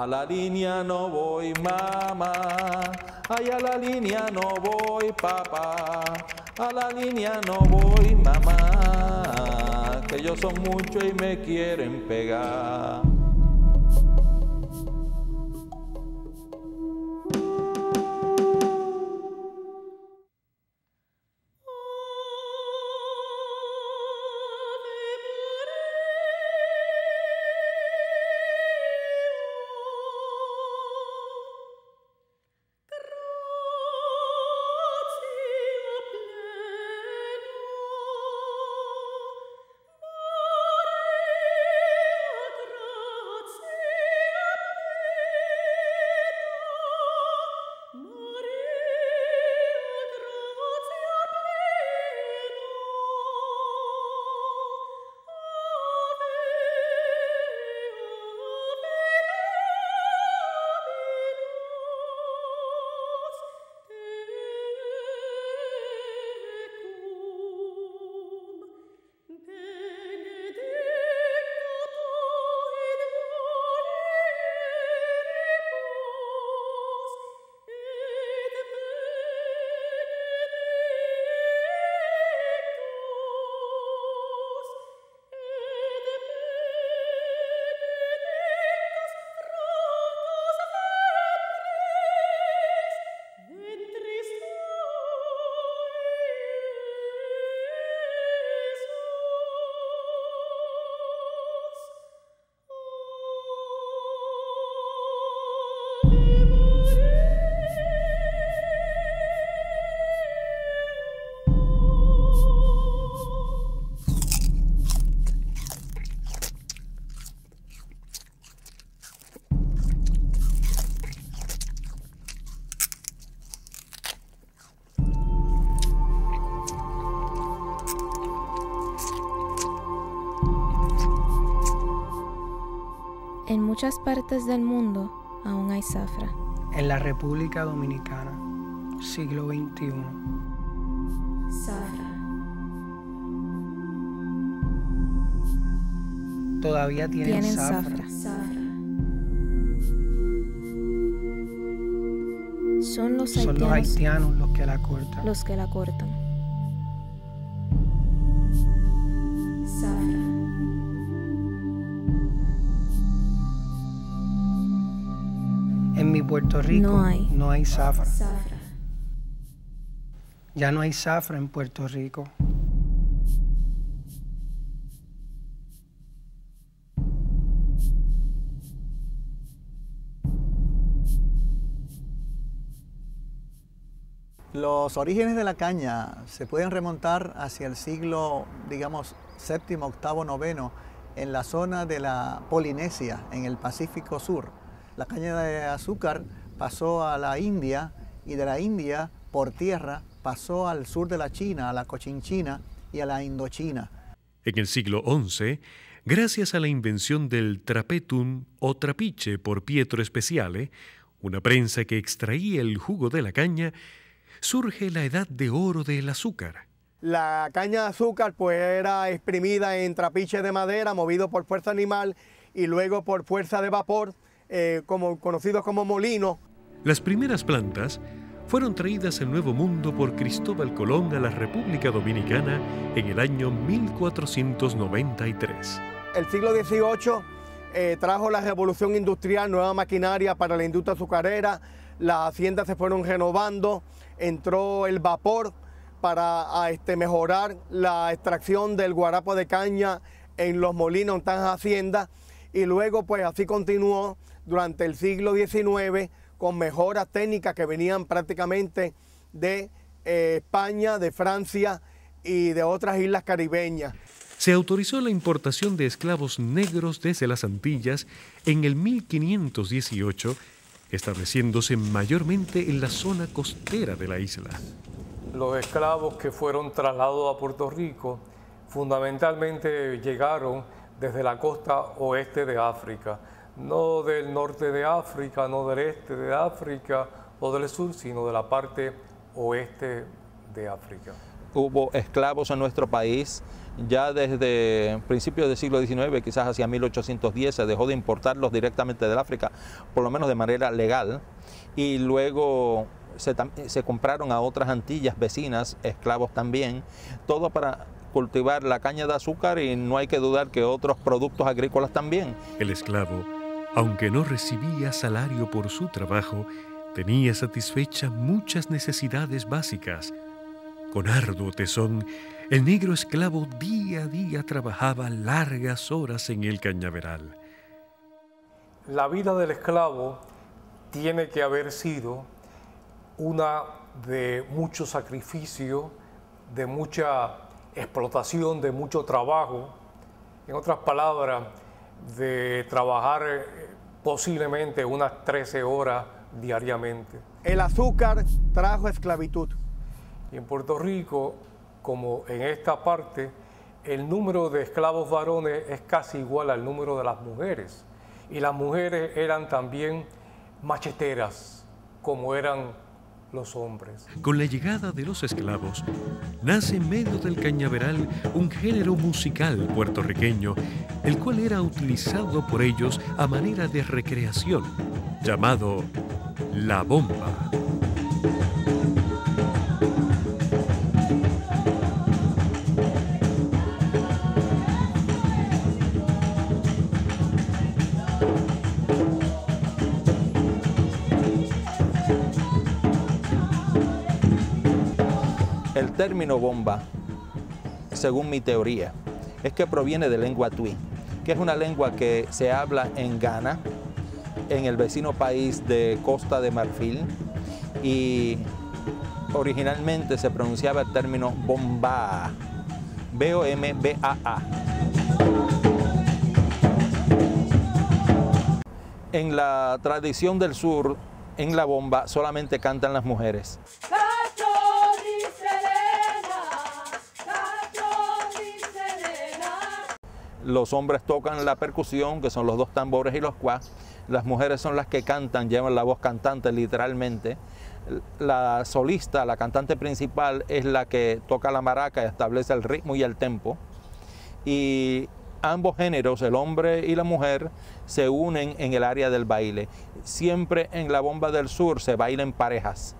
A la línea no voy, mamá. Ay, a la línea no voy, papá. A la línea no voy, mamá. Que ellos son muchos y me quieren pegar. Muchas partes del mundo aún hay zafra. En la República Dominicana, siglo XXI. Zafra. Todavía tienen, Tienen zafra. zafra. Son los Son los haitianos haitianos los que la cortan. los que la cortan. En mi Puerto Rico No hay. no hay zafra. Zafra. Ya no hay zafra en Puerto Rico. Los orígenes de la caña se pueden remontar hacia el siglo, digamos, séptimo, octavo, noveno, en la zona de la Polinesia, en el Pacífico Sur. La caña de azúcar pasó a la India y de la India por tierra pasó al sur de la China, a la Cochinchina y a la Indochina. En el siglo XI, gracias a la invención del trapetum o trapiche por Pietro Speciale, una prensa que extraía el jugo de la caña, surge la edad de oro del azúcar. La caña de azúcar pues era exprimida en trapiches de madera movido por fuerza animal y luego por fuerza de vapor, eh, como, conocidos como molinos. Las primeras plantas fueron traídas al Nuevo Mundo por Cristóbal Colón a la República Dominicana en el año 1493. El siglo XVIII eh, trajo la revolución industrial, nueva maquinaria para la industria azucarera, las haciendas se fueron renovando, entró el vapor para a, este, mejorar la extracción del guarapo de caña en los molinos, en estas haciendas, y luego pues así continuó durante el siglo XIX con mejoras técnicas que venían prácticamente de eh, España, de Francia y de otras islas caribeñas. Se autorizó la importación de esclavos negros desde las Antillas en el 1518, estableciéndose mayormente en la zona costera de la isla. Los esclavos que fueron trasladados a Puerto Rico fundamentalmente llegaron desde la costa oeste de África, no del norte de África, no del este de África o del sur, sino de la parte oeste de África. hubo esclavos en nuestro país. Ya desde principios del siglo XIX, quizás hacia 1810, se dejó de importarlos directamente del África, por lo menos de manera legal, y luego se, se compraron a otras Antillas vecinas, esclavos también, todo para cultivar la caña de azúcar y no hay que dudar que otros productos agrícolas también. El esclavo, aunque no recibía salario por su trabajo, tenía satisfecha muchas necesidades básicas. Con arduo tesón, el negro esclavo día a día trabajaba largas horas en el cañaveral. La vida del esclavo tiene que haber sido una de mucho sacrificio, de mucha explotación, de mucho trabajo. En otras palabras, de trabajar eh, posiblemente unas 13 horas diariamente. El azúcar trajo esclavitud. Y en Puerto Rico, como en esta parte, el número de esclavos varones es casi igual al número de las mujeres. Y las mujeres eran también macheteras, como eran los hombres. Con la llegada de los esclavos, nace en medio del cañaveral un género musical puertorriqueño, el cual era utilizado por ellos a manera de recreación, llamado la bomba. Término bomba, según mi teoría, es que proviene de lengua tui, que es una lengua que se habla en Ghana, en el vecino país de Costa de Marfil, y originalmente se pronunciaba el término bomba, B-O-M-B-A-A. En la tradición del sur, en la bomba solamente cantan las mujeres. Los hombres tocan la percusión, que son los dos tambores y los cuas. Las mujeres son las que cantan, llevan la voz cantante literalmente. La solista, la cantante principal, es la que toca la maraca y establece el ritmo y el tempo. Y ambos géneros, el hombre y la mujer, se unen en el área del baile. Siempre en la bomba del sur se baila en parejas.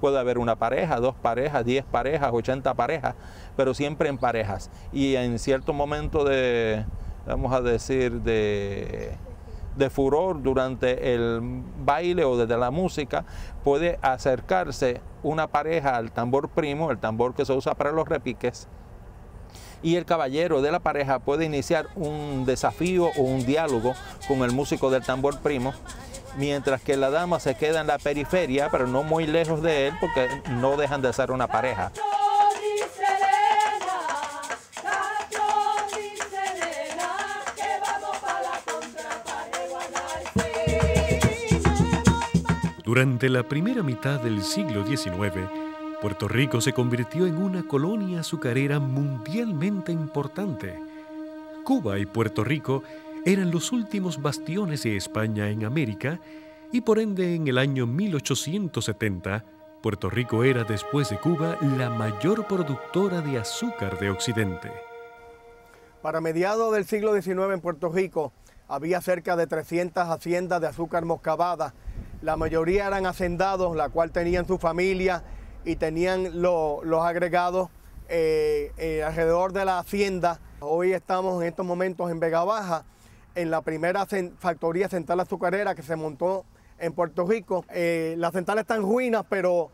Puede haber una pareja, dos parejas, diez parejas, ochenta parejas, pero siempre en parejas. Y en cierto momento de, vamos a decir, de, de furor durante el baile o desde la música, puede acercarse una pareja al tambor primo, el tambor que se usa para los repiques, y el caballero de la pareja puede iniciar un desafío o un diálogo con el músico del tambor primo, mientras que la dama se queda en la periferia, pero no muy lejos de él, porque no dejan de ser una pareja. Durante la primera mitad del siglo XIX, Puerto Rico se convirtió en una colonia azucarera mundialmente importante. Cuba y Puerto Rico eran los últimos bastiones de España en América y por ende en el año 1870 Puerto Rico era después de Cuba la mayor productora de azúcar de Occidente. Para mediados del siglo XIX en Puerto Rico había cerca de 300 haciendas de azúcar moscabada. La mayoría eran hacendados, la cual tenían su familia y tenían los agregados eh, eh, alrededor de la hacienda. Hoy estamos en estos momentos en Vega Baja, en la primera factoría central azucarera que se montó en Puerto Rico. Eh, la central está en ruinas, pero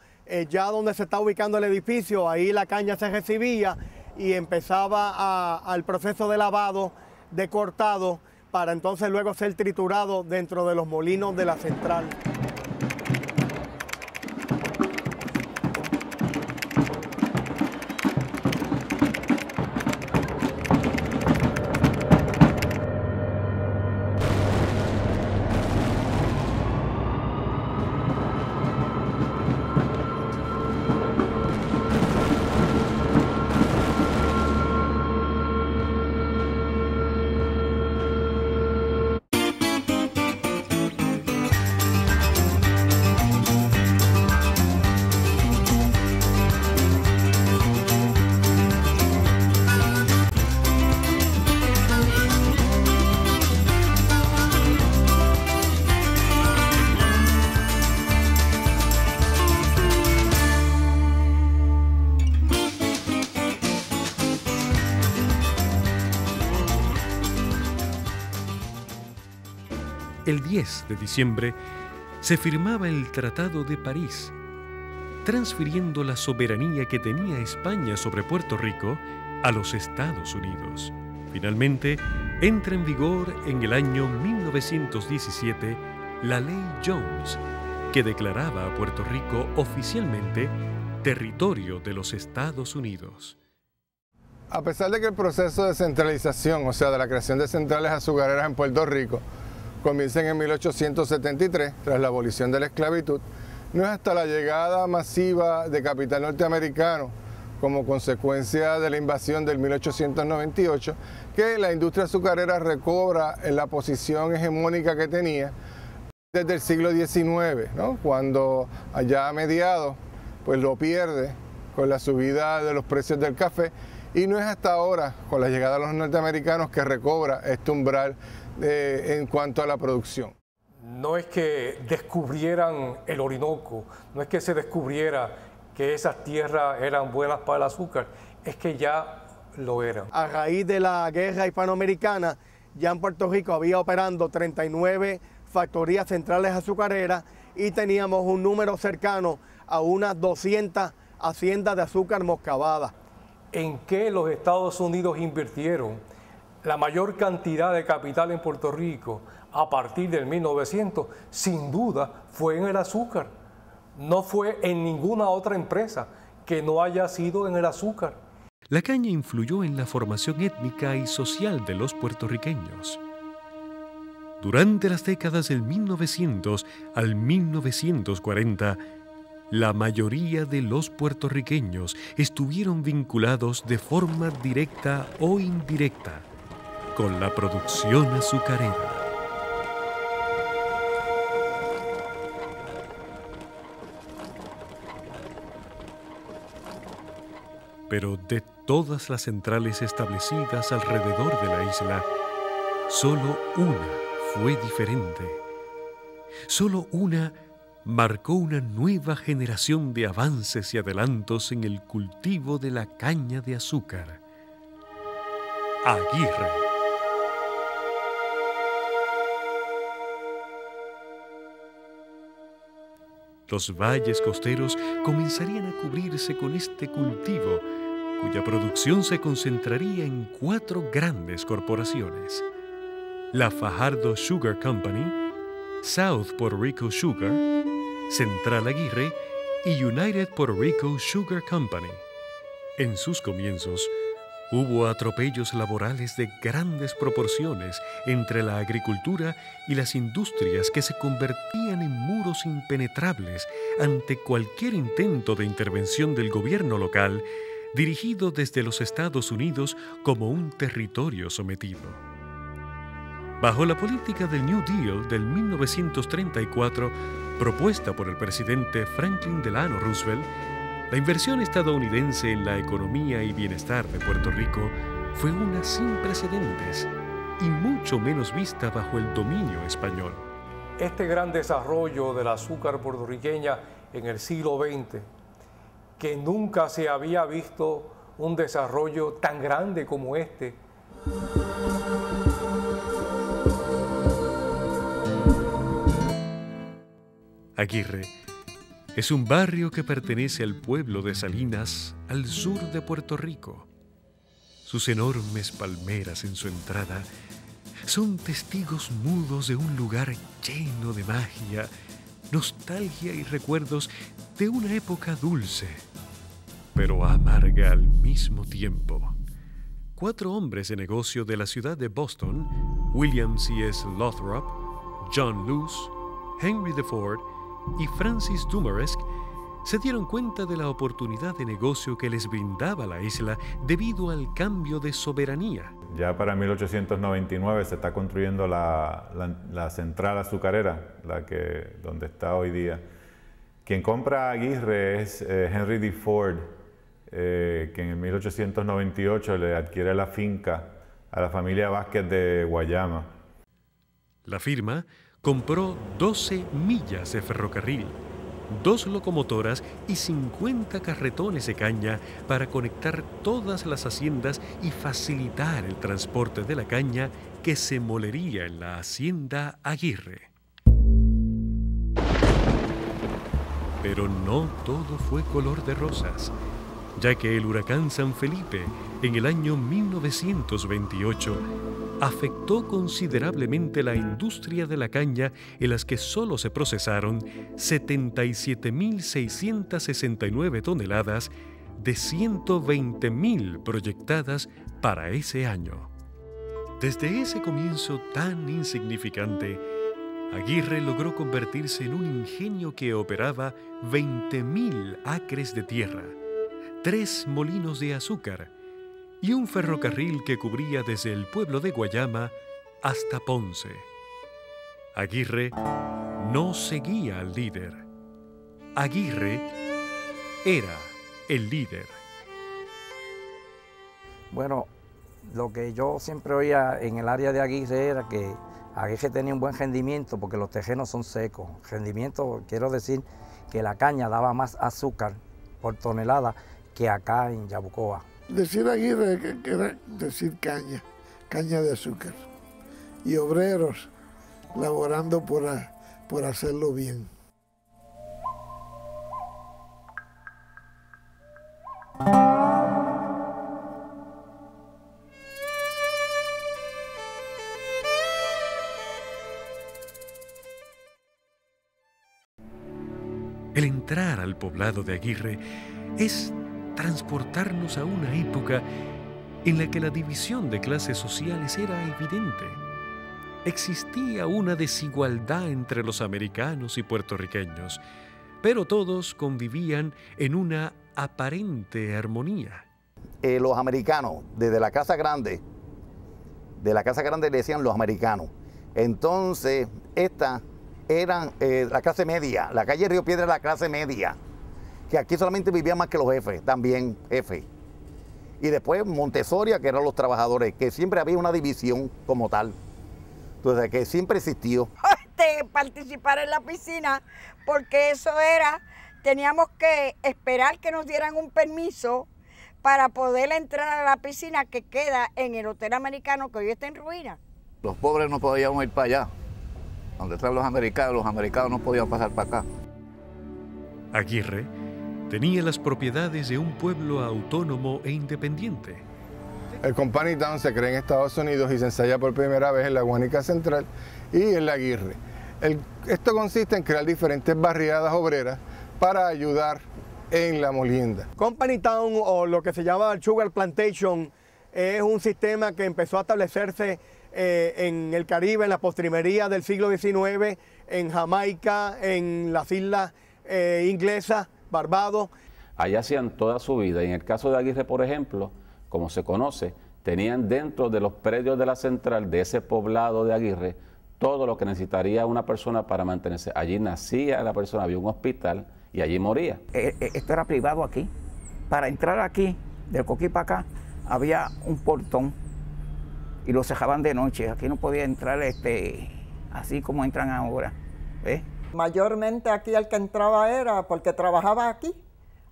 ya donde se está ubicando el edificio, ahí la caña se recibía y empezaba al proceso de lavado, de cortado, para entonces luego ser triturado dentro de los molinos de la central. 10 de diciembre se firmaba el Tratado de París, transfiriendo la soberanía que tenía España sobre Puerto Rico a los Estados Unidos. Finalmente, entra en vigor en el año 1917 la Ley Jones, que declaraba a Puerto Rico oficialmente territorio de los Estados Unidos. A pesar de que el proceso de centralización, o sea, de la creación de centrales azucareras en Puerto Rico, comienza en 1873, tras la abolición de la esclavitud, no es hasta la llegada masiva de capital norteamericano como consecuencia de la invasión del 1898 que la industria azucarera recobra en la posición hegemónica que tenía desde el siglo XIX, cuando allá a mediados pues lo pierde con la subida de los precios del café y no es hasta ahora, con la llegada de los norteamericanos, que recobra este umbral eh, en cuanto a la producción. No es que descubrieran el Orinoco, no es que se descubriera que esas tierras eran buenas para el azúcar, es que ya lo eran. A raíz de la guerra hispanoamericana, ya en Puerto Rico había operando 39 factorías centrales azucareras y teníamos un número cercano a unas 200 haciendas de azúcar moscabada. ¿En qué los Estados Unidos invirtieron la mayor cantidad de capital en Puerto Rico a partir del 1900? Sin duda fue en el azúcar. No fue en ninguna otra empresa que no haya sido en el azúcar. La caña influyó en la formación étnica y social de los puertorriqueños. Durante las décadas del 1900 al 1940, la mayoría de los puertorriqueños estuvieron vinculados de forma directa o indirecta con la producción azucarera. Pero de todas las centrales establecidas alrededor de la isla, solo una fue diferente. Solo una marcó una nueva generación de avances y adelantos en el cultivo de la caña de azúcar. Aguirre. Los valles costeros comenzarían a cubrirse con este cultivo, cuya producción se concentraría en cuatro grandes corporaciones. La Fajardo Sugar Company, South Puerto Rico Sugar, Central Aguirre y United Puerto Rico Sugar Company. En sus comienzos, hubo atropellos laborales de grandes proporciones entre la agricultura y las industrias que se convertían en muros impenetrables ante cualquier intento de intervención del gobierno local dirigido desde los Estados Unidos como un territorio sometido. Bajo la política del New Deal del 1934, propuesta por el presidente Franklin Delano Roosevelt, la inversión estadounidense en la economía y bienestar de Puerto Rico fue una sin precedentes y mucho menos vista bajo el dominio español. Este gran desarrollo del azúcar puertorriqueña en el siglo XX, que nunca se había visto un desarrollo tan grande como este, Aguirre es un barrio que pertenece al pueblo de Salinas, al sur de Puerto Rico. Sus enormes palmeras en su entrada son testigos mudos de un lugar lleno de magia, nostalgia y recuerdos de una época dulce, pero amarga al mismo tiempo. Cuatro hombres de negocio de la ciudad de Boston, William C.S. Lothrop, John Luce, Henry DeFord y Francis Dumaresque se dieron cuenta de la oportunidad de negocio que les brindaba la isla debido al cambio de soberanía. Ya para 1899 se está construyendo la, central azucarera, la que, donde está hoy día. Quien compra Aguirre es eh, Henry D. Ford, eh, que en 1898 le adquiere la finca a la familia Vázquez de Guayama. La firma compró 12 millas de ferrocarril, dos locomotoras y 50 carretones de caña para conectar todas las haciendas y facilitar el transporte de la caña que se molería en la hacienda Aguirre. Pero no todo fue color de rosas, ya que el huracán San Felipe en el año 1928 afectó considerablemente la industria de la caña en las que solo se procesaron 77.669 toneladas de 120.000 proyectadas para ese año. Desde ese comienzo tan insignificante, Aguirre logró convertirse en un ingenio que operaba 20.000 acres de tierra, tres molinos de azúcar, y un ferrocarril que cubría desde el pueblo de Guayama hasta Ponce. Aguirre no seguía al líder. Aguirre era el líder. Bueno, lo que yo siempre oía en el área de Aguirre era que Aguirre tenía un buen rendimiento porque los terrenos son secos. Rendimiento, quiero decir que la caña daba más azúcar por tonelada que acá en Yabucoa. Decir Aguirre que era decir caña, caña de azúcar. Y obreros laborando por, por hacerlo bien. El entrar al poblado de Aguirre es transportarnos a una época en la que la división de clases sociales era evidente. Existía una desigualdad entre los americanos y puertorriqueños, pero todos convivían en una aparente armonía. Eh, los americanos, desde la Casa Grande, de la Casa Grande le decían los americanos. Entonces, esta eran eh, la clase media, la calle Río Piedra era la clase media que aquí solamente vivían más que los jefes, también jefes. Y después Montesoria, que eran los trabajadores, que siempre había una división como tal. Entonces, que siempre existió. De participar en la piscina, porque eso era, teníamos que esperar que nos dieran un permiso para poder entrar a la piscina que queda en el Hotel Americano, que hoy está en ruina. Los pobres no podíamos ir para allá, donde están los americanos, los americanos no podían pasar para acá. Aguirre tenía las propiedades de un pueblo autónomo e independiente. El Company Town se crea en Estados Unidos y se ensaya por primera vez en la Guanica Central y en la Aguirre. esto consiste en crear diferentes barriadas obreras para ayudar en la molienda. Company Town o lo que se llama Sugar Plantation es un sistema que empezó a establecerse eh, en el Caribe, en la postrimería del siglo XIX, en Jamaica, en las islas eh, inglesas, Barbados. Allá hacían toda su vida. Y en el caso de Aguirre, por ejemplo, como se conoce, tenían dentro de los predios de la central, de ese poblado de Aguirre, todo lo que necesitaría una persona para mantenerse. Allí nacía la persona, había un hospital y allí moría. Eh, eh, esto era privado aquí. Para entrar aquí, del Coquí para acá, había un portón y lo cejaban de noche. Aquí no podía entrar este, así como entran ahora. Mayormente aquí el que entraba era porque trabajaba aquí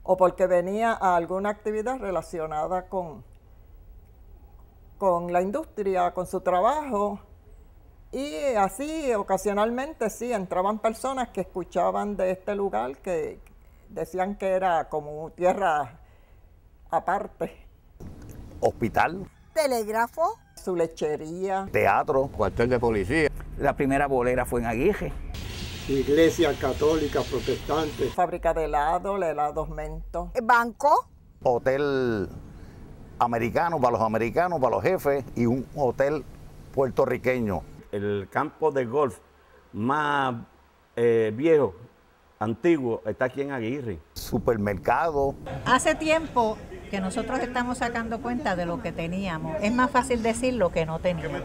o porque venía a alguna actividad relacionada con, con la industria, con su trabajo. Y así ocasionalmente sí entraban personas que escuchaban de este lugar que decían que era como tierra aparte. Hospital. Telégrafo. Su lechería. Teatro. Cuartel de policía. La primera bolera fue en Aguije iglesia católica, protestante. Fábrica de helado, helados mento. Banco. Hotel americano para los americanos, para los jefes y un hotel puertorriqueño. El campo de golf más eh, viejo, antiguo, está aquí en Aguirre. Supermercado. Hace tiempo que nosotros estamos sacando cuenta de lo que teníamos. Es más fácil decir lo que no teníamos.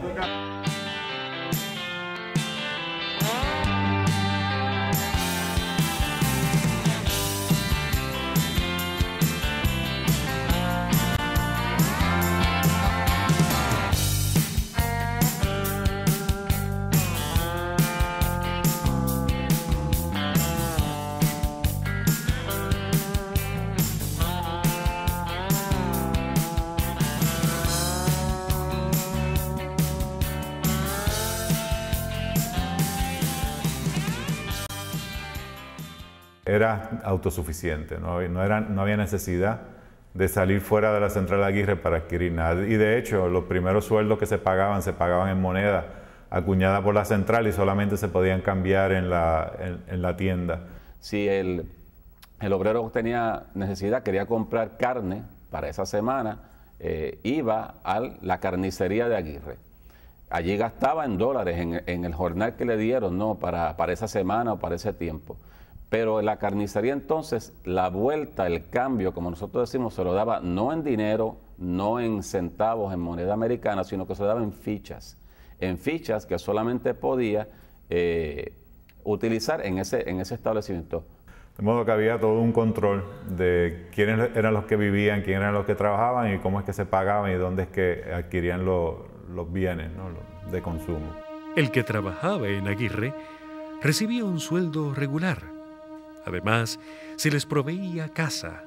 Era autosuficiente, no, había necesidad de salir fuera de la central de Aguirre para adquirir nada. Y de hecho, los primeros sueldos que se pagaban se pagaban en moneda acuñada por la central y solamente se podían cambiar en la, en, la tienda. Si el, obrero tenía necesidad, quería comprar carne para esa semana, eh, iba a la carnicería de Aguirre. Allí gastaba en dólares, en, el jornal que le dieron, ¿no? Para esa semana o para ese tiempo. Pero la carnicería entonces, la vuelta, el cambio, como nosotros decimos, se lo daba no en dinero, no en centavos, en moneda americana, sino que se lo daba en fichas en fichas que solamente podía eh, utilizar en ese, en ese establecimiento. De modo que había todo un control de quiénes eran los que vivían, quiénes eran los que trabajaban y cómo es que se pagaban y dónde es que adquirían los bienes de consumo. El que trabajaba en Aguirre recibía un sueldo regular. Además, se les proveía casa,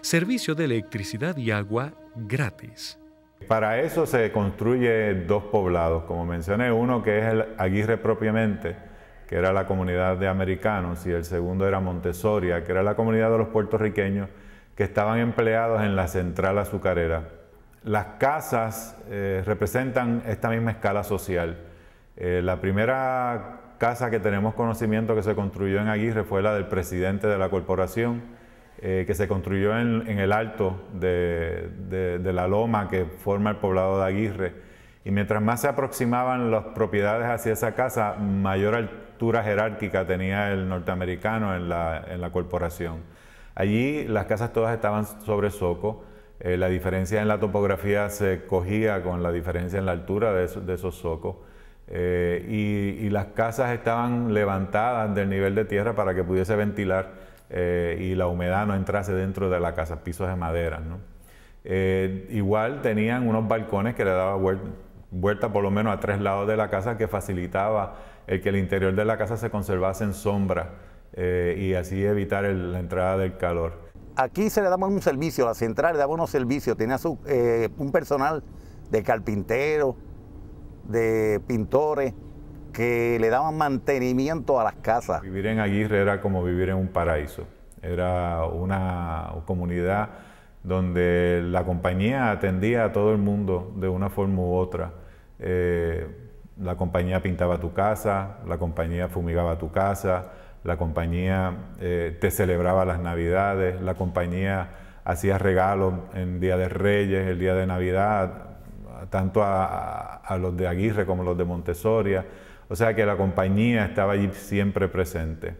servicio de electricidad y agua gratis. Para eso se construye dos poblados, como mencioné, uno que es el Aguirre propiamente, que era la comunidad de americanos, y el segundo era Montesoria, que era la comunidad de los puertorriqueños que estaban empleados en la central azucarera. Las casas eh, representan esta misma escala social. Eh, la primera casa que tenemos conocimiento que se construyó en Aguirre fue la del presidente de la corporación, eh, que se construyó en, el alto de, la loma que forma el poblado de Aguirre. Y mientras más se aproximaban las propiedades hacia esa casa, mayor altura jerárquica tenía el norteamericano en la, corporación. Allí las casas todas estaban sobre soco. Eh, la diferencia en la topografía se cogía con la diferencia en la altura de, esos socos. Eh, y, y, las casas estaban levantadas del nivel de tierra para que pudiese ventilar eh, y la humedad no entrase dentro de la casa, pisos de madera. Eh, igual tenían unos balcones que le daban vuelta, por lo menos a tres lados de la casa que facilitaba el que el interior de la casa se conservase en sombra eh, y así evitar la entrada del calor. Aquí se le daba un servicio, la central le daba unos servicios, tenía su, un personal de carpinteros, de pintores, que le daban mantenimiento a las casas. Vivir en Aguirre era como vivir en un paraíso. Era una comunidad donde la compañía atendía a todo el mundo de una forma u otra. Eh, la compañía pintaba tu casa, la compañía fumigaba tu casa, la compañía eh, te celebraba las navidades, la compañía hacía regalos en Día de Reyes, el Día de Navidad, tanto a, los de Aguirre como los de Montesoria. O sea que la compañía estaba allí siempre presente.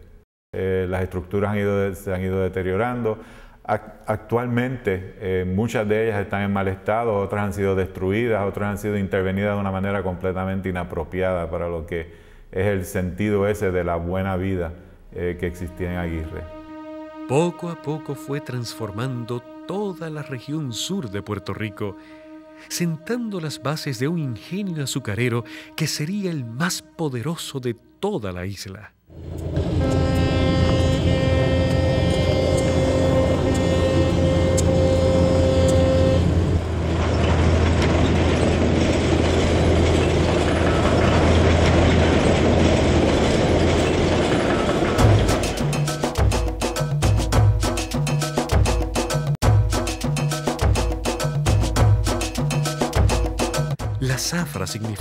Eh, las estructuras se han ido deteriorando. Actualmente eh, muchas de ellas están en mal estado, otras han sido destruidas, otras han sido intervenidas de una manera completamente inapropiada para lo que es el sentido ese de la buena vida eh, que existía en Aguirre. Poco a poco fue transformando toda la región sur de Puerto Rico sentando las bases de un ingenio azucarero que sería el más poderoso de toda la isla.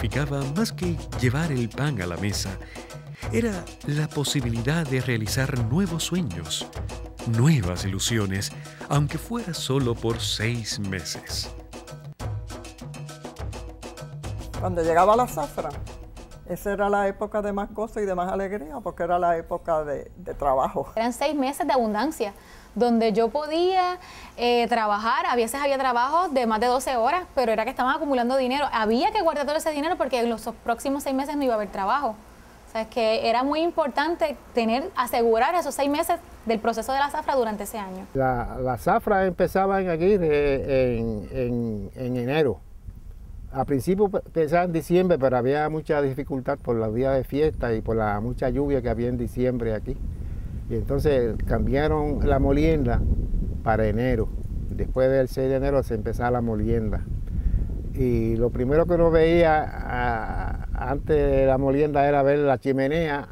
Significaba más que llevar el pan a la mesa, era la posibilidad de realizar nuevos sueños, nuevas ilusiones, aunque fuera solo por seis meses. Cuando llegaba la zafra, esa era la época de más cosas y de más alegría, porque era la época de, de trabajo. Eran seis meses de abundancia donde yo podía eh, trabajar, a veces había trabajo de más de 12 horas, pero era que estaban acumulando dinero. Había que guardar todo ese dinero porque en los próximos seis meses no iba a haber trabajo. O sea, es que era muy importante tener, asegurar esos seis meses del proceso de la zafra durante ese año. La, zafra empezaba en Aguirre en, en, enero. A principio empezaba en diciembre, pero había mucha dificultad por los días de fiesta y por la mucha lluvia que había en diciembre aquí. Y entonces cambiaron la molienda para enero. Después del 6 de enero se empezaba la molienda. Y lo primero que uno veía antes de la molienda era ver la chimenea,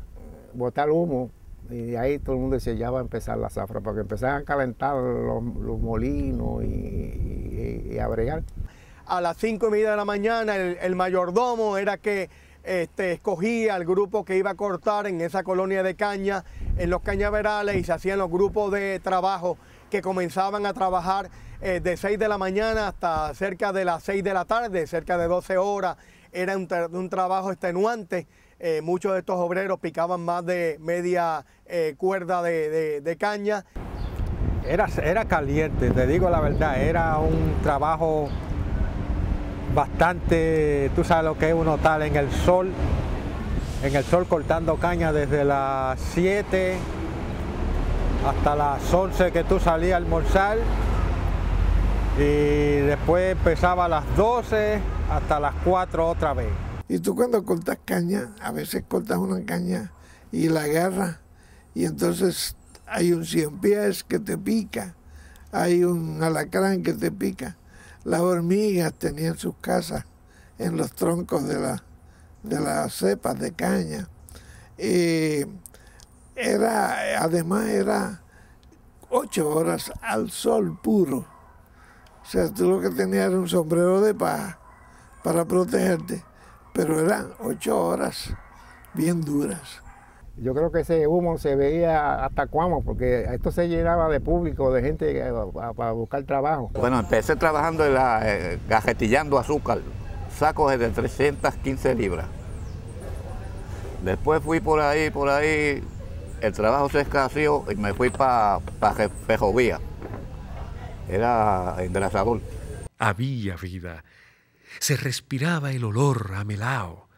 botar humo Y ahí todo el mundo decía, ya va a empezar la zafra, porque empezaban a calentar los, molinos y, a bregar. A las cinco y media de la mañana el, mayordomo era que este, escogía el grupo que iba a cortar en esa colonia de caña, en los cañaverales, y se hacían los grupos de trabajo que comenzaban a trabajar eh, de 6 de la mañana hasta cerca de las 6 de la tarde, cerca de 12 horas. Era un, trabajo extenuante. Eh, muchos de estos obreros picaban más de media eh, cuerda de, caña. Era, era caliente, te digo la verdad, era un trabajo bastante, tú sabes lo que es uno tal en el sol, en el sol cortando caña desde las 7 hasta las 11 que tú salías a almorzar y después empezaba a las 12 hasta las 4 otra vez. Y tú cuando cortas caña, a veces cortas una caña y la agarras y entonces hay un cien pies que te pica, hay un alacrán que te pica. Las hormigas tenían sus casas en los troncos de, la, de las cepas de caña. Y era, además era ocho horas al sol puro o sea, tú lo que tenías era un sombrero de paja para protegerte, pero eran ocho horas bien duras. Yo creo que ese humo se veía hasta cuamo, porque esto se llenaba de público, de gente eh, para buscar trabajo. Bueno, empecé trabajando en la, eh, gajetillando azúcar, sacos de 315 libras. Después fui por ahí, por ahí, el trabajo se escaseó y me fui para pa Fejovía era engrasado. Había vida. Se respiraba el olor a melao.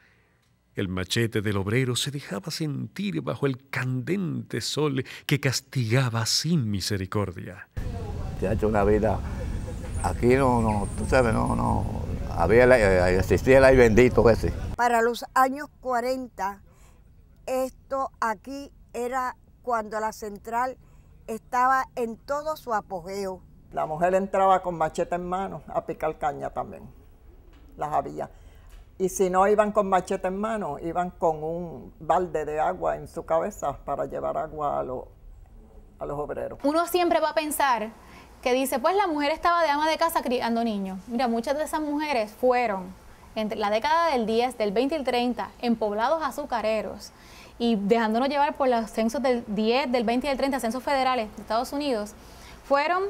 El machete del obrero se dejaba sentir bajo el candente sol que castigaba sin misericordia. Se ha hecho una vida. Aquí no, no, tú sabes, no, no. Había, eh, existía el ay bendito ese. Para los años 40, esto aquí era cuando la central estaba en todo su apogeo. La mujer entraba con machete en mano a picar caña también. Las había. Y si no iban con machete en mano, iban con un balde de agua en su cabeza para llevar agua a, a los obreros. Uno siempre va a pensar que dice, pues la mujer estaba de ama de casa criando niños. Mira, muchas de esas mujeres fueron entre la década del 10, del 20 y el 30 en poblados azucareros y dejándonos llevar por los censos del 10, del 20 y del 30, censos federales de Estados Unidos, fueron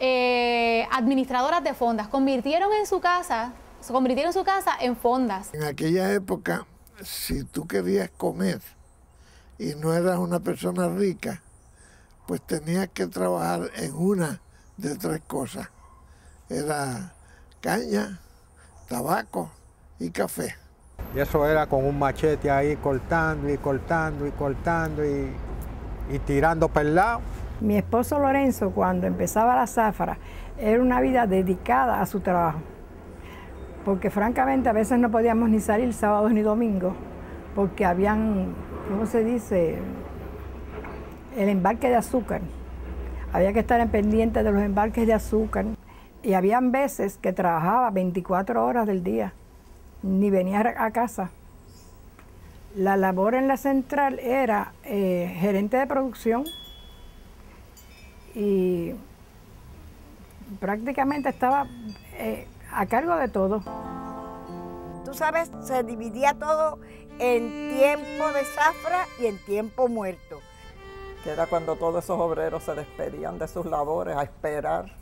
eh, administradoras de fondas, convirtieron en su casa, se convirtieron su casa en fondas. En aquella época, si tú querías comer y no eras una persona rica, pues tenías que trabajar en una de tres cosas. Era caña, tabaco y café. Y eso era con un machete ahí cortando y cortando y cortando y, y tirando lado mi esposo Lorenzo, cuando empezaba la zafra, era una vida dedicada a su trabajo, porque francamente a veces no podíamos ni salir sábados ni domingos, porque habían, ¿cómo se dice? El embarque de azúcar. Había que estar en pendiente de los embarques de azúcar. Y habían veces que trabajaba 24 horas del día, ni venía a casa. La labor en la central era eh, gerente de producción, y prácticamente estaba eh, a cargo de todo. Tú sabes, se dividía todo en tiempo de zafra y en tiempo muerto. Que era cuando todos esos obreros se despedían de sus labores a esperar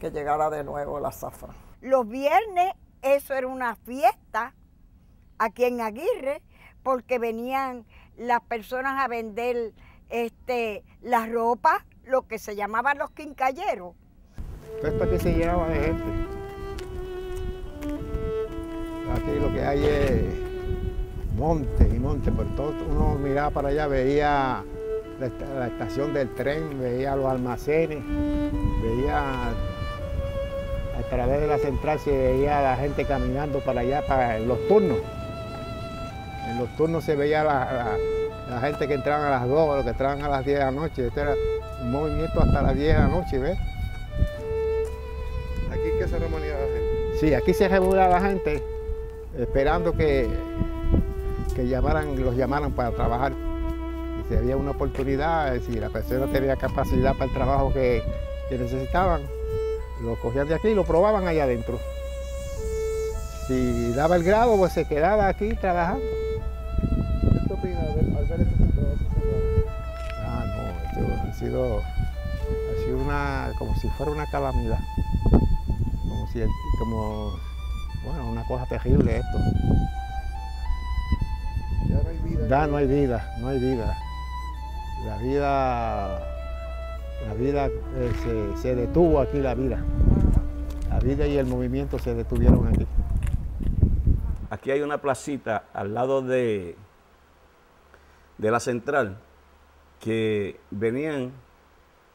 que llegara de nuevo la zafra. Los viernes eso era una fiesta aquí en Aguirre porque venían las personas a vender este, la ropa, lo que se llamaban los quincalleros. Esto aquí se llenaba de gente. Aquí lo que hay es monte y monte, por todo uno miraba para allá, veía la, estación del tren, veía los almacenes, veía a través de la central se veía a la gente caminando para allá, para los turnos. En los turnos se veía la, la, gente que entraban a las 2, los que entraban a las 10 de la noche. Esto era un movimiento hasta las 10 de la noche, ¿ves? ¿Aquí qué se reunía la gente? Sí, aquí se reunía la gente esperando que, que llamaran, los llamaran para trabajar. Y si había una oportunidad, si la persona tenía capacidad para el trabajo que, que necesitaban, lo cogían de aquí y lo probaban allá adentro. Si daba el grado, pues se quedaba aquí trabajando. ¿Qué opinas al ver, este? Ah, no, esto ha sido, ha sido una, como si fuera una calamidad. Como si, como, bueno, una cosa terrible esto. Ya no hay vida. Ya no hay vida, no hay vida. La vida, la vida eh, se, se detuvo aquí, la vida. La vida y el movimiento se detuvieron aquí. Aquí hay una placita al lado de, de la central que venían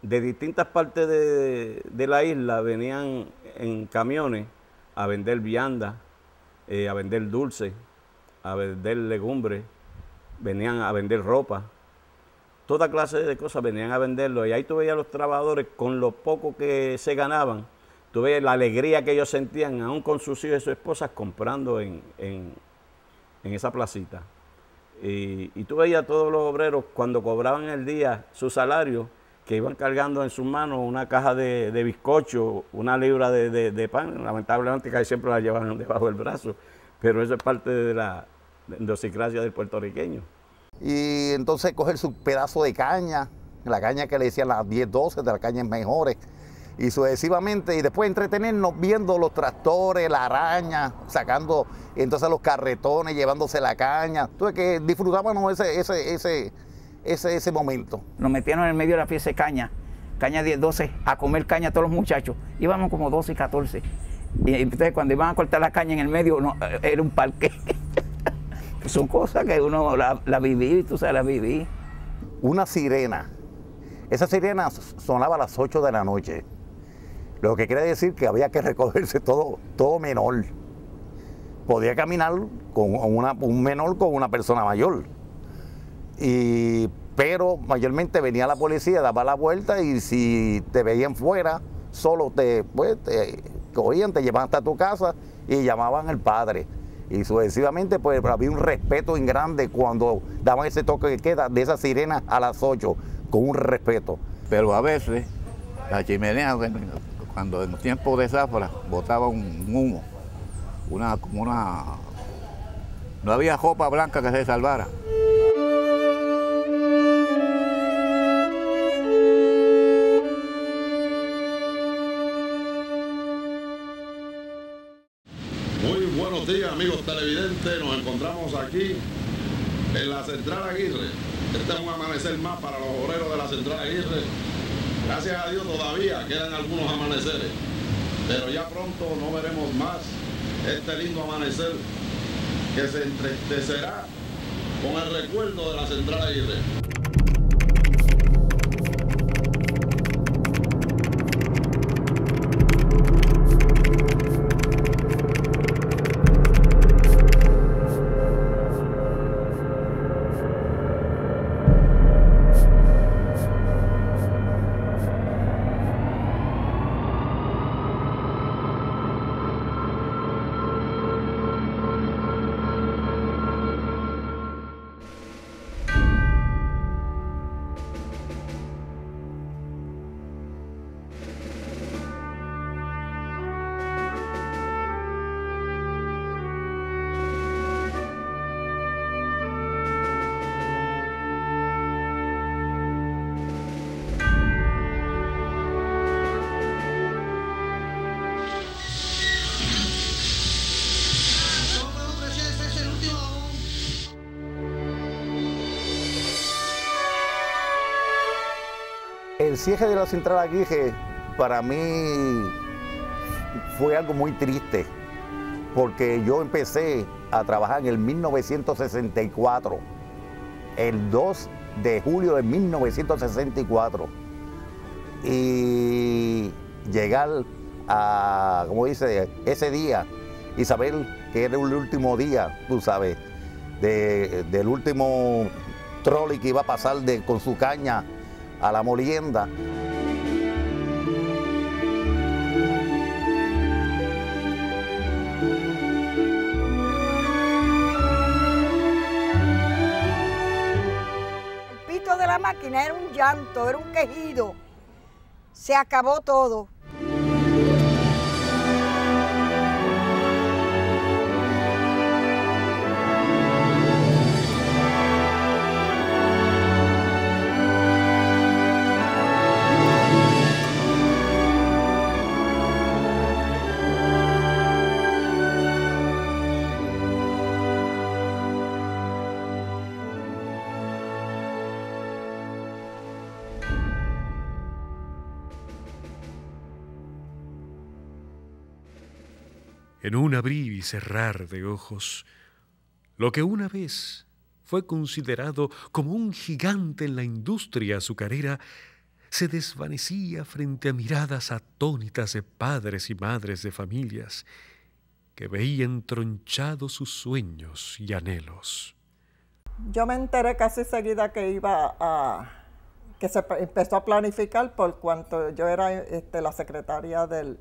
de distintas partes de, de la isla, venían en camiones a vender vianda, eh, a vender dulce, a vender legumbres, venían a vender ropa. Toda clase de cosas venían a venderlo. Y ahí tú veías a los trabajadores con lo poco que se ganaban, tú veías la alegría que ellos sentían, aún con sus hijos y sus esposas, comprando en, en- esa placita. Y, y tú veías a todos los obreros cuando cobraban el día su salario, que iban cargando en sus manos una caja de, bizcocho, una libra de, pan. Lamentablemente casi siempre la llevaban debajo del brazo, pero eso es parte de la idiosincrasia del puertorriqueño. y entonces coger su pedazo de caña, la caña que le decían las 10, 12, de las cañas mejores, y sucesivamente, y después entretenernos viendo los tractores, la araña, sacando entonces los carretones, llevándose la caña. Entonces que disfrutábamos ese, ese, ese, ese, ese momento. Nos metieron en el medio de la fiesta de caña, caña 10, 12, a comer caña todos los muchachos. Íbamos como 12 y 14. Y entonces cuando iban a cortar la caña en el medio, no, eh, era un parque. Son cosas que uno la, la viví, tú sabes, la viví. Una sirena. Esa sirena sonaba a las 8 de la noche. Lo que quiere decir que había que recogerse todo, todo menor. Podía caminar con una- un menor con una persona mayor. Y, pero mayormente venía la policía, daba la vuelta y si te veían fuera, solo te, pues, te cogían, te llevaban hasta tu casa y llamaban al padre. Y sucesivamente pues había un respeto en grande cuando daban ese toque de queda de esa sirena a las 8, con un respeto. pero a veces la chimenea, cuando en tiempo de zafra, botaba un humo, una, como una... No había ropa blanca que se salvara. Amigos televidentes, nos encontramos aquí en la Central Aguirre. Este es un amanecer más para los obreros de la Central Aguirre. Gracias a Dios todavía quedan algunos amaneceres, pero ya pronto no veremos más este lindo amanecer que se entristecerá con el recuerdo de la Central Aguirre. El cierre de la Central Aguirre para mí fue algo muy triste, porque yo empecé a trabajar en el 1964, el 2 de julio de 1964, y llegar a, como dice, ese día y saber que era el último día, tú sabes, de- del último trolley que iba a pasar con su caña a la molienda. El pito la máquina era un llanto, era un quejido. Se acabó todo. En un abrir y cerrar de ojos, lo que una vez fue considerado como un gigante en la industria azucarera, se desvanecía frente a miradas atónitas de padres y madres de familias que veían tronchados sus sueños y anhelos. Yo me enteré casi seguida que iba a que se empezó a planificar por cuanto yo era este, la secretaria del,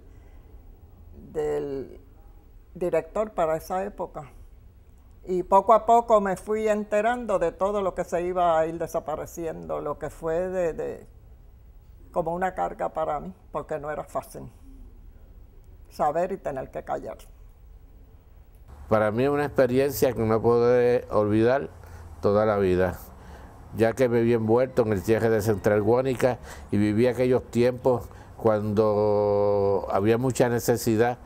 del director para esa época. Y poco a poco me fui enterando de todo lo que se iba a ir desapareciendo, lo que fue de, como una carga para mí, porque no era fácil saber y tener que callar. Para mí es una experiencia que no puedo olvidar toda la vida, ya que me vi envuelto en el cierre de Central Guánica y viví aquellos tiempos cuando había mucha necesidad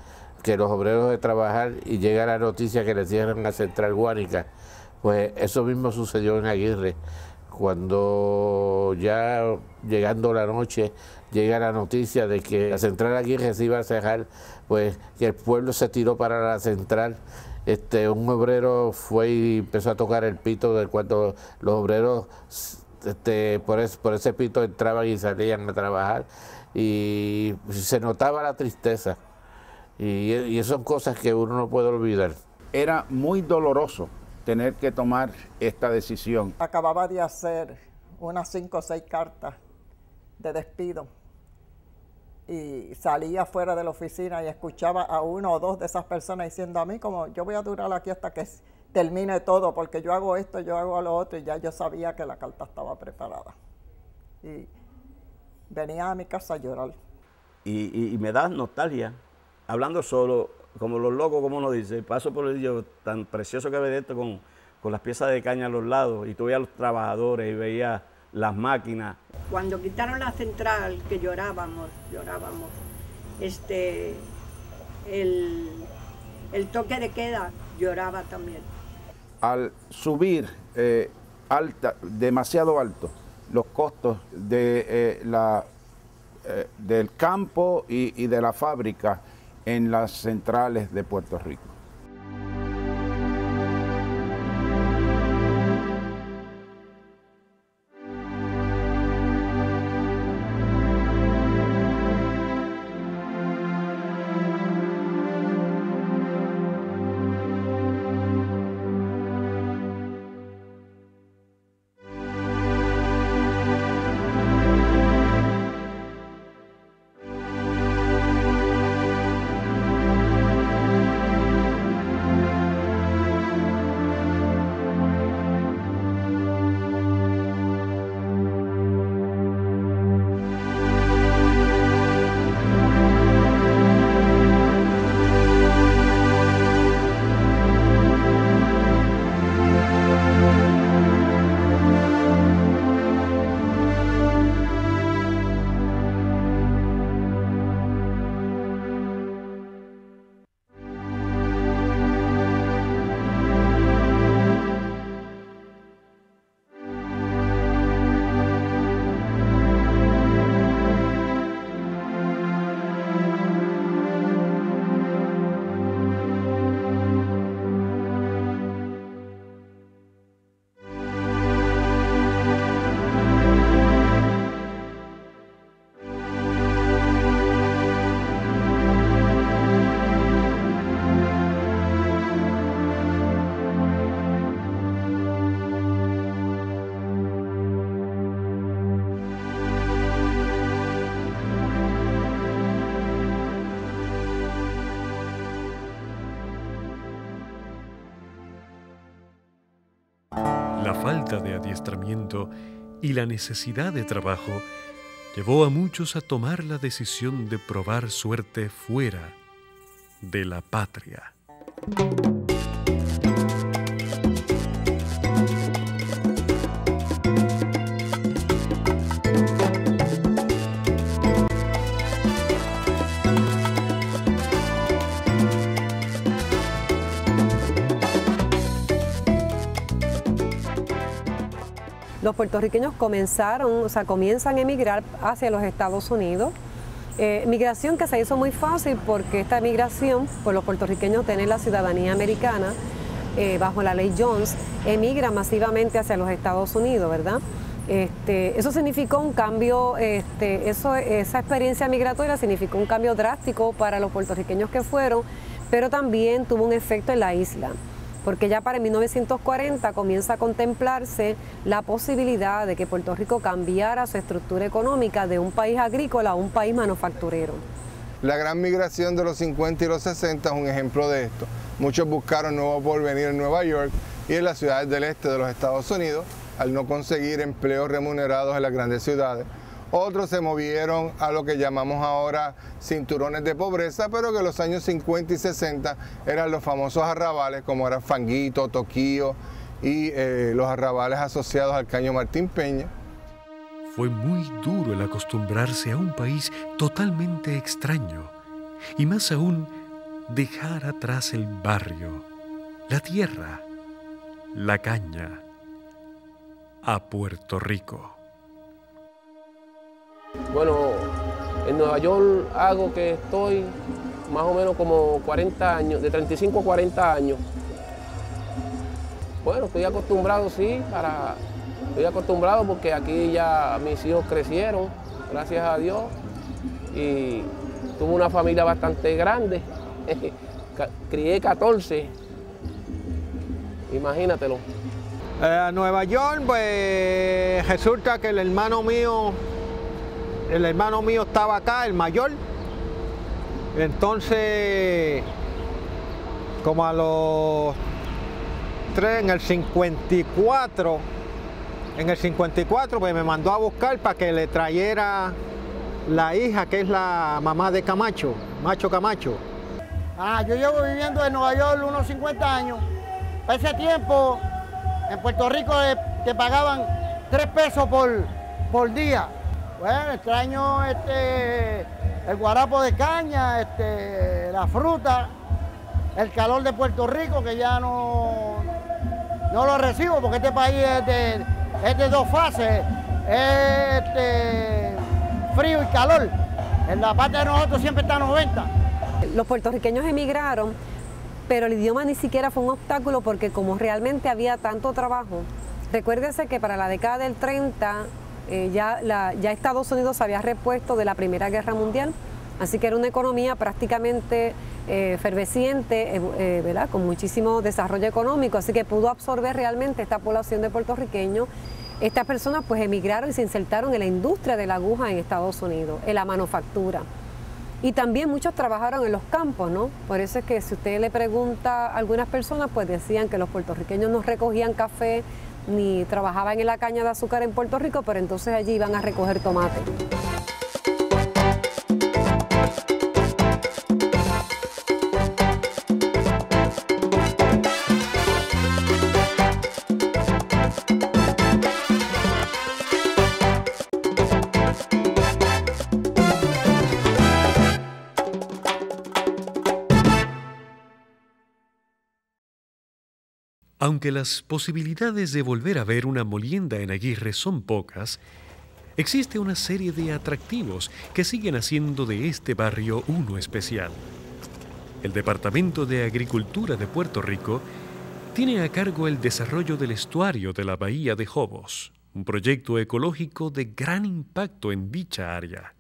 que los obreros de trabajar y llega la noticia que le cierran la central guánica. Pues eso mismo sucedió en Aguirre. Cuando ya llegando la noche llega la noticia de que la central Aguirre se iba a cerrar, pues que el pueblo se tiró para la central. Este, un obrero fue y empezó a tocar el pito de cuando los obreros este, por, por ese pito entraban y salían a trabajar y se notaba la tristeza. Y, y son cosas que uno no puede olvidar. Era muy doloroso tener que tomar esta decisión. Acababa de hacer unas cinco o seis cartas de despido y salía fuera de la oficina y escuchaba a uno o dos de esas personas diciendo a mí como yo voy a durar aquí hasta que termine todo porque yo hago esto, yo hago lo otro y ya yo sabía que la carta estaba preparada. Y venía a mi casa a llorar. Y, y me da nostalgia hablando solo, como los locos, como uno dice, paso por el sitio tan precioso que ve esto con, con las piezas de caña a los lados y tú veías a los trabajadores y veías las máquinas. Cuando quitaron la central, que llorábamos, llorábamos, este, el, el toque de queda lloraba también. Al subir eh, alta, demasiado alto los costos de, eh, la, eh, del campo y, y de la fábrica, en las centrales de Puerto Rico. De adiestramiento y la necesidad de trabajo llevó a muchos a tomar la decisión de probar suerte fuera de la patria. Los puertorriqueños comenzaron, o sea, comienzan a emigrar hacia los Estados Unidos. Eh, migración que se hizo muy fácil porque esta migración, por los puertorriqueños tener la ciudadanía americana eh, bajo la ley Jones, emigra masivamente hacia los Estados Unidos, ¿verdad? Este, eso significó un cambio, este, esa experiencia migratoria significó un cambio drástico para los puertorriqueños que fueron, pero también tuvo un efecto en la isla porque ya para 1940 comienza a contemplarse la posibilidad de que Puerto Rico cambiara su estructura económica de un país agrícola a un país manufacturero. La gran migración de los 50 y los 60 es un ejemplo de esto. Muchos buscaron nuevo porvenir en Nueva York y en las ciudades del este de los Estados Unidos al no conseguir empleos remunerados en las grandes ciudades otros se movieron a lo que llamamos ahora cinturones de pobreza, pero que en los años 50 y 60 eran los famosos arrabales, como eran Fanguito, Toquío y eh, los arrabales asociados al caño Martín Peña. Fue muy duro el acostumbrarse a un país totalmente extraño y más aún dejar atrás el barrio, la tierra, la caña, a Puerto Rico. Bueno, en Nueva York hago que estoy más o menos como 40 años, de 35 a 40 años. Bueno, estoy acostumbrado, sí, para, estoy acostumbrado porque aquí ya mis hijos crecieron, gracias a Dios, y tuve una familia bastante grande, crié 14, imagínatelo. Eh, a Nueva York, pues resulta que el hermano mío el hermano mío estaba acá, el mayor. Entonces, como a los tres, en el 54, en el 54, pues me mandó a buscar para que le trayera la hija que es la mamá de Camacho, Macho Camacho. Ah, yo llevo viviendo en Nueva York unos 50 años. Para ese tiempo, en Puerto Rico te pagaban 3 pesos por, por día. Bueno, extraño este, el guarapo de caña, este, la fruta, el calor de Puerto Rico, que ya no, no lo recibo porque este país es de, dos fases, este, frío y calor. En la parte de nosotros siempre está a 90. Los puertorriqueños emigraron, pero el idioma ni siquiera fue un obstáculo porque como realmente había tanto trabajo, recuérdese que para la década del 30 eh, ya, ya Estados Unidos había repuesto de la Primera Guerra Mundial, así que era una economía prácticamente eh, efervesciente, eh, ¿verdad? con muchísimo desarrollo económico, así que pudo absorber realmente esta población de puertorriqueños. Estas personas pues emigraron y se insertaron en la industria de la aguja en Estados Unidos, en la manufactura. Y también muchos trabajaron en los campos, ¿no? Por eso es que si usted le pregunta a algunas personas, pues decían que los puertorriqueños no recogían café, ni trabajaba en la caña de azúcar en Puerto Rico, pero entonces allí iban a recoger tomate. Aunque las posibilidades de volver a ver una molienda en Aguirre son pocas, existe una serie de atractivos que siguen haciendo de este barrio uno especial. El Departamento de Agricultura de Puerto Rico tiene a cargo el desarrollo del estuario de la Bahía de Jobos, un proyecto ecológico de gran impacto en dicha área.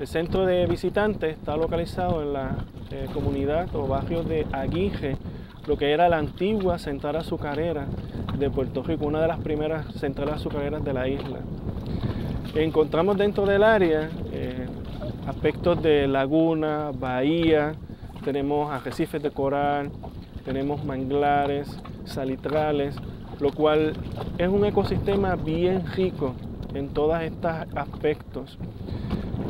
El centro de visitantes está localizado en la eh, comunidad o barrio de Aguirre, lo que era la antigua central azucarera de Puerto Rico, una de las primeras centrales azucareras de la isla. Encontramos dentro del área eh, aspectos de laguna, bahía, tenemos arrecifes de coral, tenemos manglares, salitrales, lo cual es un ecosistema bien rico en todos estos aspectos.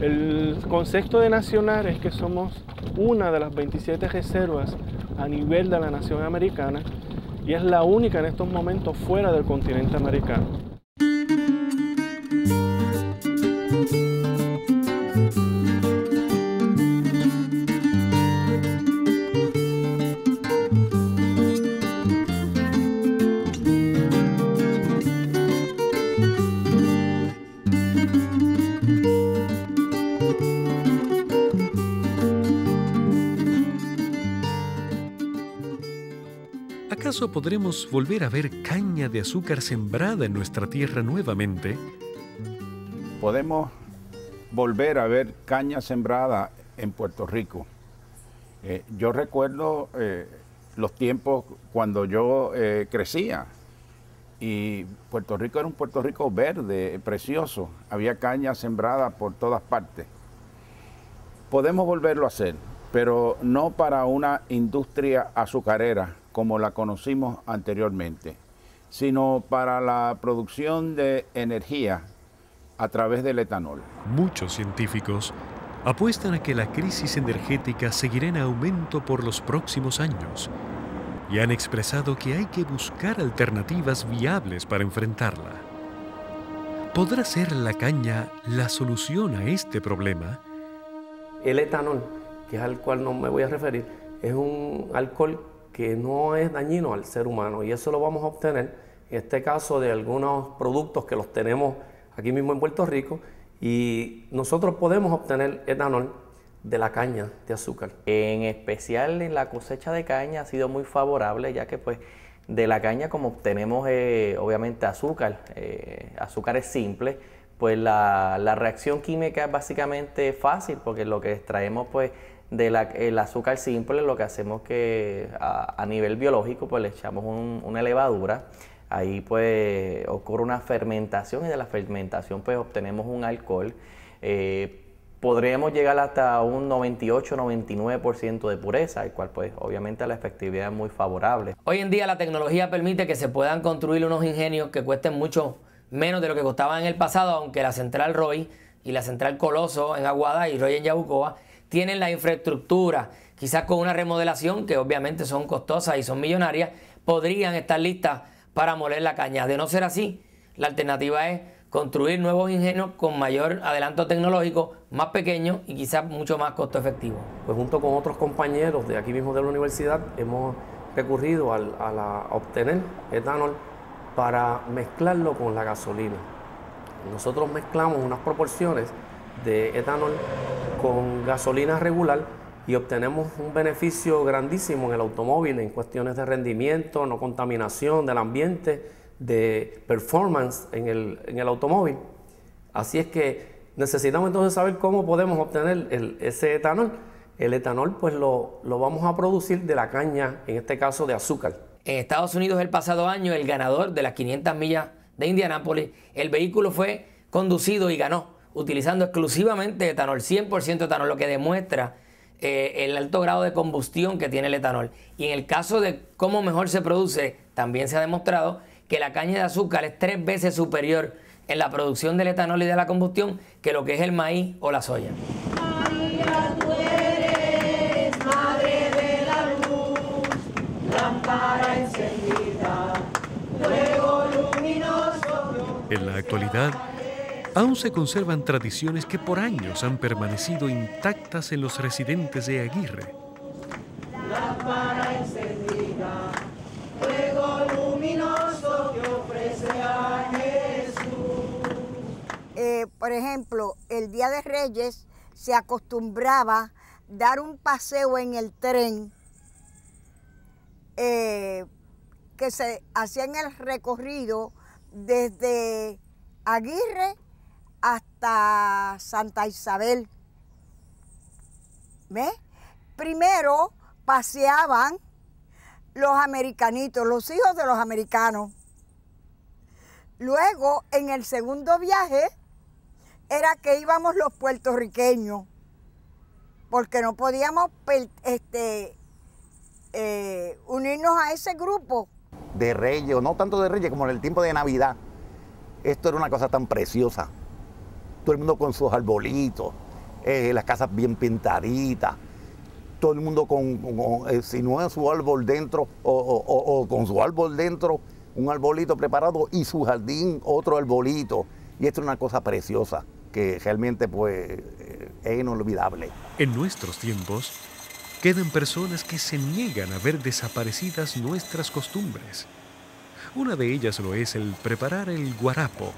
El concepto de nacional es que somos una de las 27 reservas a nivel de la nación americana y es la única en estos momentos fuera del continente americano. ¿Acaso podremos volver a ver caña de azúcar sembrada en nuestra tierra nuevamente? Podemos volver a ver caña sembrada en Puerto Rico. Eh, yo recuerdo eh, los tiempos cuando yo eh, crecía y Puerto Rico era un Puerto Rico verde, precioso. Había caña sembrada por todas partes. Podemos volverlo a hacer, pero no para una industria azucarera como la conocimos anteriormente, sino para la producción de energía a través del etanol. Muchos científicos apuestan a que la crisis energética seguirá en aumento por los próximos años y han expresado que hay que buscar alternativas viables para enfrentarla. ¿Podrá ser la caña la solución a este problema? El etanol, que es al cual no me voy a referir, es un alcohol que no es dañino al ser humano y eso lo vamos a obtener en este caso de algunos productos que los tenemos aquí mismo en Puerto Rico y nosotros podemos obtener etanol de la caña de azúcar. En especial en la cosecha de caña ha sido muy favorable ya que pues de la caña como obtenemos eh, obviamente azúcar, eh, azúcares simples, pues la, la reacción química es básicamente fácil porque lo que extraemos pues del azúcar simple, lo que hacemos que a, nivel biológico, pues le echamos una levadura, ahí pues ocurre una fermentación y de la fermentación pues obtenemos un alcohol. Eh, podríamos llegar hasta un 98-99% de pureza, el cual pues obviamente la efectividad es muy favorable. Hoy en día la tecnología permite que se puedan construir unos ingenios que cuesten mucho menos de lo que costaban en el pasado, aunque la central Roy y la central Coloso en Aguada y Roy en Yabucoa tienen la infraestructura, quizás con una remodelación que obviamente son costosas y son millonarias, podrían estar listas para moler la caña. De no ser así, la alternativa es construir nuevos ingenios con mayor adelanto tecnológico, más pequeños y quizás mucho más costo efectivo. Pues junto con otros compañeros de aquí mismo de la universidad hemos recurrido a, a obtener etanol para mezclarlo con la gasolina. Nosotros mezclamos unas proporciones de etanol con gasolina regular y obtenemos un beneficio grandísimo en el automóvil en cuestiones de rendimiento, no contaminación del ambiente, de performance en el, en el automóvil. Así es que necesitamos entonces saber cómo podemos obtener el, ese etanol. El etanol pues lo, lo vamos a producir de la caña, en este caso de azúcar. En Estados Unidos el pasado año el ganador de las 500 millas de Indianápolis, el vehículo fue conducido y ganó utilizando exclusivamente etanol, 100% etanol, lo que demuestra eh, el alto grado de combustión que tiene el etanol. Y en el caso de cómo mejor se produce, también se ha demostrado que la caña de azúcar es tres veces superior en la producción del etanol y de la combustión que lo que es el maíz o la soya. En la actualidad, aún se conservan tradiciones que por años han permanecido intactas en los residentes de Aguirre. Eh, por ejemplo, el Día de Reyes se acostumbraba dar un paseo en el tren eh, que se hacía en el recorrido desde Aguirre hasta Santa Isabel. ¿Ves? Primero paseaban los americanitos, los hijos de los americanos. Luego, en el segundo viaje, era que íbamos los puertorriqueños, porque no podíamos este, eh, unirnos a ese grupo. de Reyes, o no tanto de Reyes como en el tiempo de Navidad. Esto era una cosa tan preciosa. Todo el mundo con sus arbolitos, eh, las casas bien pintaditas, todo el mundo con, eh, si no es su árbol dentro, o con su árbol dentro, un arbolito preparado y su jardín otro arbolito. Y esto es una cosa preciosa que realmente pues eh, es inolvidable. En nuestros tiempos, quedan personas que se niegan a ver desaparecidas nuestras costumbres. Una de ellas lo es el preparar el guarapo.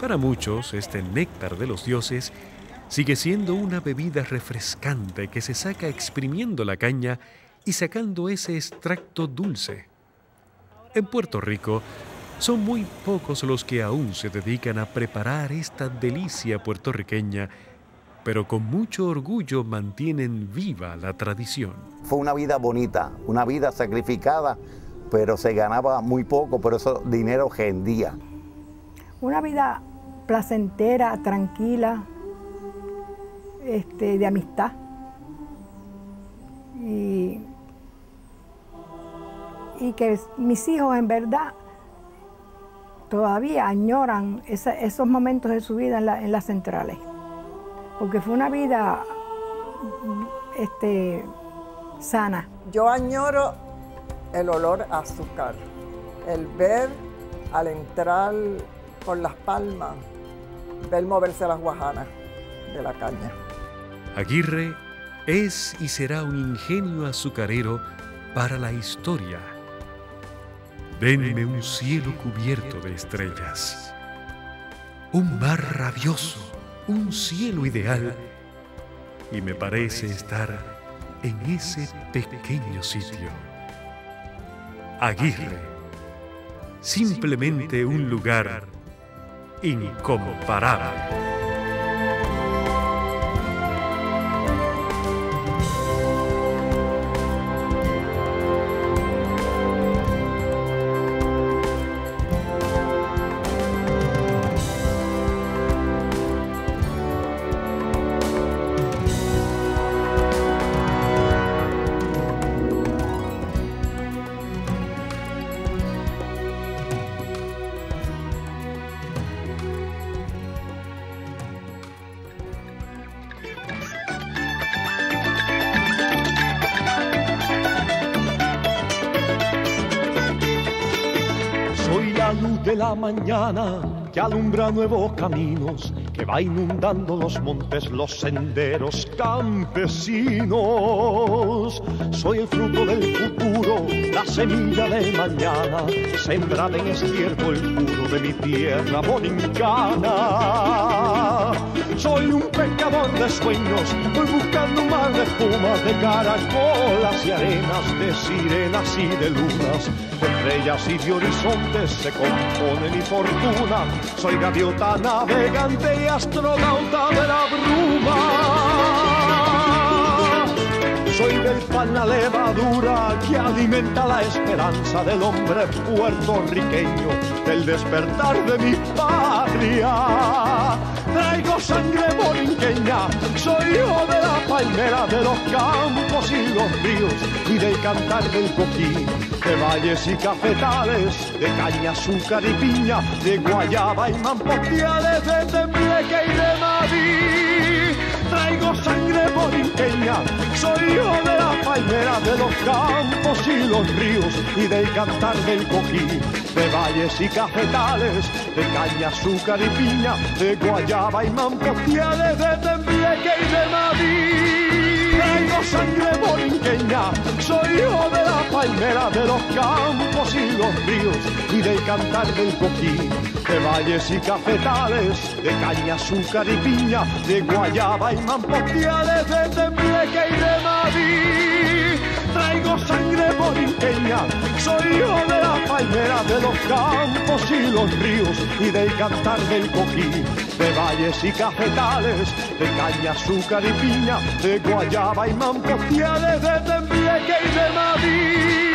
Para muchos, este néctar de los dioses sigue siendo una bebida refrescante que se saca exprimiendo la caña y sacando ese extracto dulce. En Puerto Rico, son muy pocos los que aún se dedican a preparar esta delicia puertorriqueña, pero con mucho orgullo mantienen viva la tradición. Fue una vida bonita, una vida sacrificada, pero se ganaba muy poco, por eso dinero rendía. Una vida placentera, tranquila, este, de amistad. Y, que mis hijos en verdad todavía añoran esos momentos de su vida en, en las centrales. Porque fue una vida este, sana. Yo añoro el olor a azúcar, el ver al entrar por las palmas, ver moverse las guajanas de la caña. Aguirre es y será un ingenio azucarero para la historia. Denme un cielo cubierto de estrellas, un mar rabioso, un cielo ideal, y me parece estar en ese pequeño sitio. Aguirre, simplemente un lugar incomparable. Que alumbra nuevos caminos, que va inundando los montes, los senderos campesinos. Soy el fruto del futuro, la semilla de mañana, sembrada en estiércol puro de mi tierra borincana. Soy un pescador de sueños, voy buscando un mar de espumas, de caracolas y arenas, de sirenas y de lunas, de estrellas y de horizontes se compone mi fortuna. Soy gaviota navegante y astronauta de la bruma. Soy del pan la levadura que alimenta la esperanza del hombre puertorriqueño, del despertar de mi patria. Traigo sangre borinqueña, soy hijo de la palmera, de los campos y los ríos y del cantar del coquín, de valles y cafetales, de caña, azúcar y piña, de guayaba y mampostiales, de tembleque y de maní. Traigo sangre borinqueña, soy hijo de palmera, de los campos y los ríos y del cantar del coquí, de valles y cafetales, de caña, azúcar y piña, de guayaba y mampostiales, de tembleque y de madí. Traigo sangre borinqueña, soy hijo de la palmera, de los campos y los ríos y del cantar del coquí, de valles y cafetales, de caña, azúcar y piña, de guayaba y mampostiales, de tembleque y de madí. Traigo sangre borinqueña, soy hijo de la palmera, de los campos y los ríos y del cantar del coquí, de valles y cafetales, de caña, azúcar y piña, de guayaba y mampostiales, de tembleque y de madí.